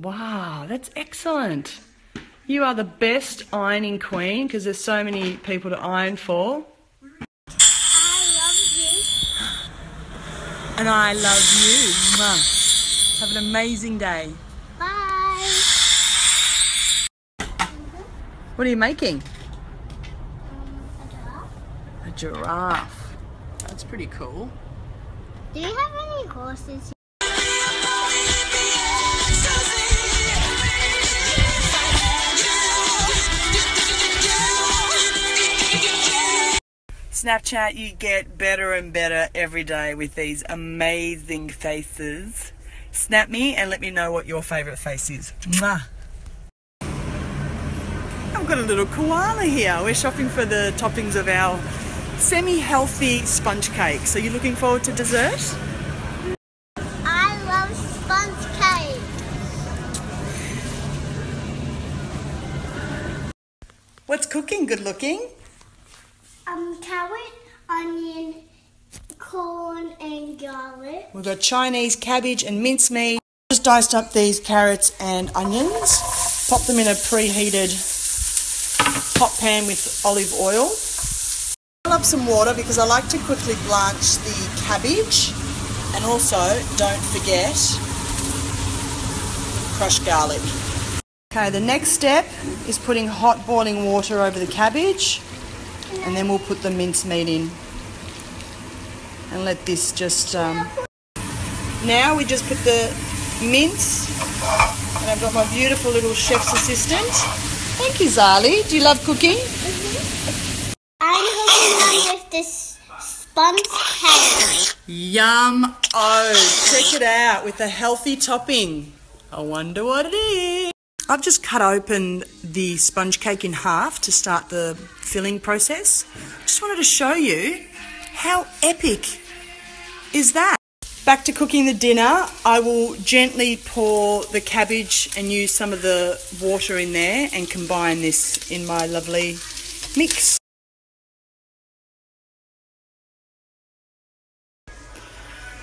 Wow, that's excellent. You are the best ironing queen because there's so many people to iron for. I love you. And I love you. Mwah. Have an amazing day. Bye. What are you making? Um, a dog? A giraffe. That's pretty cool. Do you have any horses? Snapchat, you get better and better every day with these amazing faces. Snap me and let me know what your favourite face is. Mwah. I've got a little koala here. We're shopping for the toppings of our semi healthy sponge cake. So, you're looking forward to dessert? I love sponge cake. What's cooking? Good looking? Um, carrot, We've got Chinese cabbage and mincemeat. Just diced up these carrots and onions. Pop them in a preheated hot pan with olive oil. Fill up some water because I like to quickly blanch the cabbage. And also, don't forget, crushed garlic. Okay, the next step is putting hot boiling water over the cabbage. And then we'll put the mincemeat in. And let this just um, now we just put the mince, and I've got my beautiful little chef's assistant. Thank you, Zali. Do you love cooking? I'm hooking up with this sponge cake. Yum! Oh, check it out with a healthy topping. I wonder what it is. I've just cut open the sponge cake in half to start the filling process. Just wanted to show you how epic is that. Back to cooking the dinner. I will gently pour the cabbage and use some of the water in there and combine this in my lovely mix.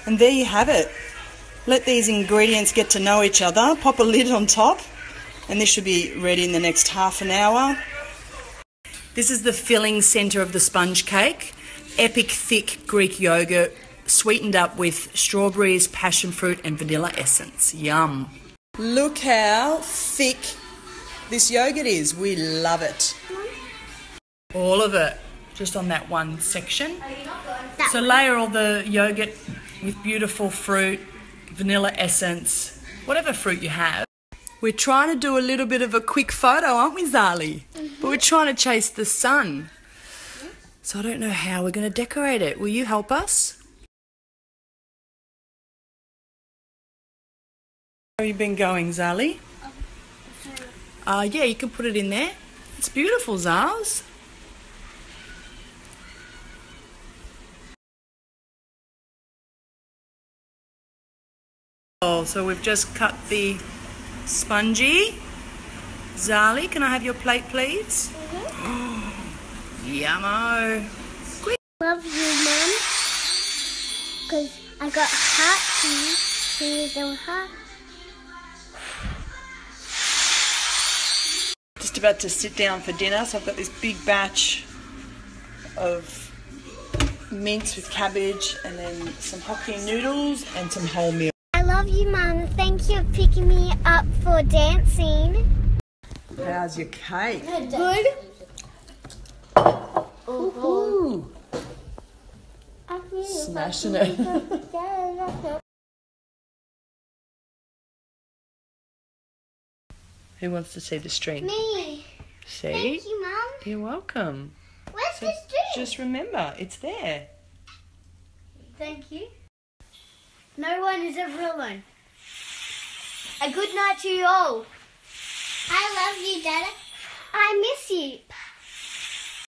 And there you have it. Let these ingredients get to know each other. Pop a lid on top, and this should be ready in the next half an hour. This is the filling centre of the sponge cake. Epic thick Greek yogurt, sweetened up with strawberries, passion fruit, and vanilla essence. Yum. Look how thick this yogurt is. We love it. All of it, just on that one section. That So layer all the yogurt with beautiful fruit, vanilla essence, whatever fruit you have. We're trying to do a little bit of a quick photo, aren't we, Zali? But we're trying to chase the sun. So I don't know how we're going to decorate it. Will you help us? How have you been going, Zali? Uh, yeah, you can put it in there. It's beautiful, Zals. Oh, so we've just cut the spongy. Zali, can I have your plate, please? Mhm. Yummo. Love you, Mum. Because I got hot cheese. Can you do hot? Just about to sit down for dinner, so I've got this big batch of mince with cabbage and then some hokkien noodles and some wholemeal. I love you, Mum. Thank you for picking me up for dancing. How's your cake? Good. Ooh, smashing it. Who wants to see the string? Me. See? Thank you, Mum. You're welcome. Where's the string? Just remember, it's there. Thank you. No one is a villain. A good night to you all. I love you, Dada. I miss you.